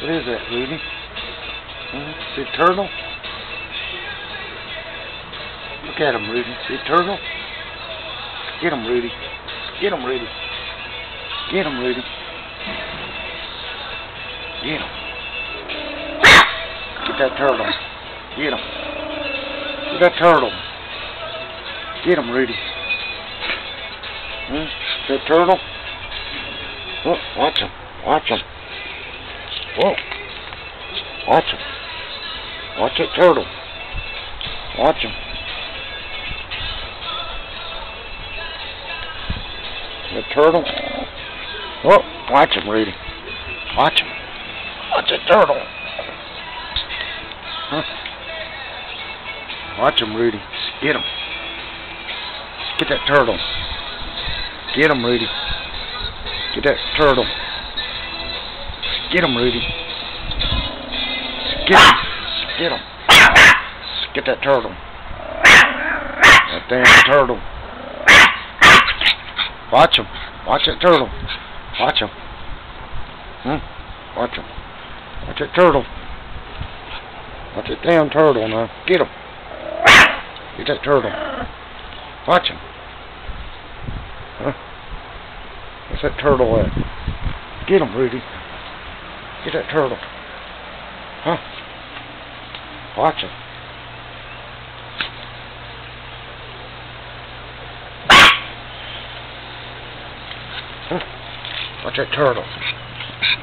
What is that, Rootie? Hmm? See a turtle? Look at him, Rootie. See turtle? Get him, Rootie. Get him, Rootie. Get him, Rootie. Get him. Get that turtle. Get him. Get that turtle. Get him, Rootie. Hmm? That turtle? Oh, watch him. Watch him. Whoa. Watch him. Watch that turtle. Watch him. The turtle. Whoa. watch him, Rootie. Watch him. Watch that turtle. Huh? Watch him, Rootie. Get him. Get that turtle. Get him, Rootie. Get that turtle. Get him, Rootie. Get him. Get him. Get that turtle. That damn turtle. Watch him. Watch that turtle. Watch him. Hmm? Watch him. Watch that turtle. Watch that damn turtle now. Get him. Get that turtle. Watch him. Huh? Where's that turtle at? Get him, Rootie. Get that turtle. Huh? Watch him. Huh? Watch that turtle.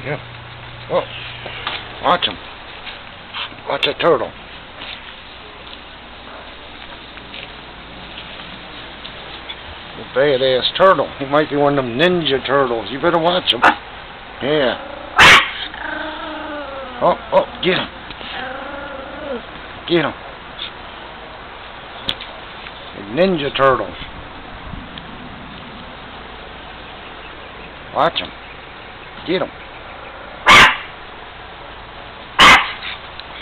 Yeah. Oh. Watch him. Watch that turtle. Badass turtle. He might be one of them ninja turtles. You better watch him. Yeah. Oh, oh, get him. Get him. Ninja turtle. Watch him. Get him.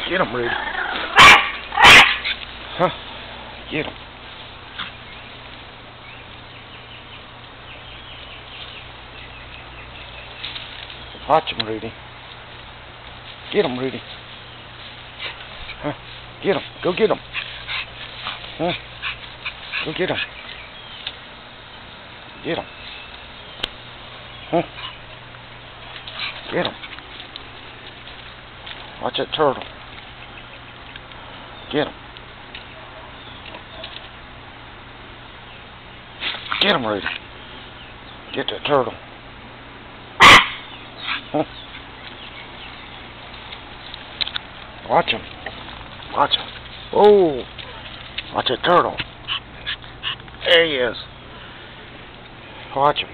Get him, Rootie. Huh. Get him. Watch him, Rootie. Get him, Rootie. Huh. Get him. Go get him. Huh. Go get him. Get him. Huh. Get him. Watch that turtle. Get him. Get him, Rootie. Get that turtle. Huh. Watch him. Watch him. Oh, watch a turtle. There he is. Watch him.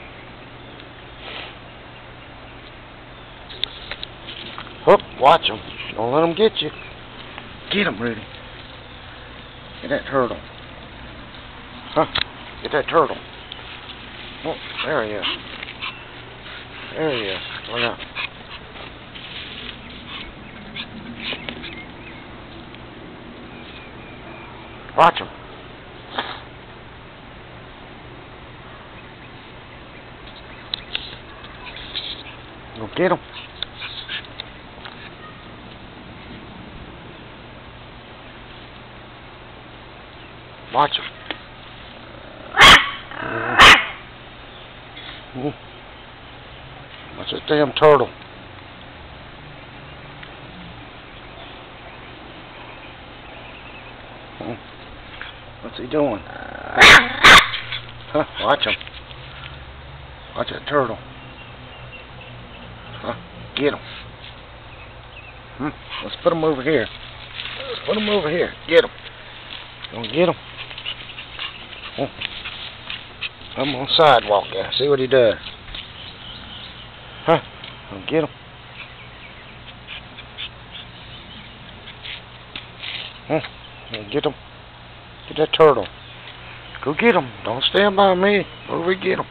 Hook, watch him. Don't let him get you. Get him, Rootie. Get that turtle. Huh? Get that turtle. Oh, there he is. There he is. Look out. Watch him. Go get him. Watch him. Mm. Watch that damn turtle. Hmm. What's he doing? Huh, watch him. Watch that turtle. Huh, get him. Hmm. Let's put him over here. Let's put him over here. Get him. Don't get him. Oh. I'm on sidewalk there. See what he does. Huh. Don't get him. Huh. Don't get him. Get that turtle. Go get him. Don't stand by me. Go over get him.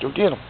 Go get him.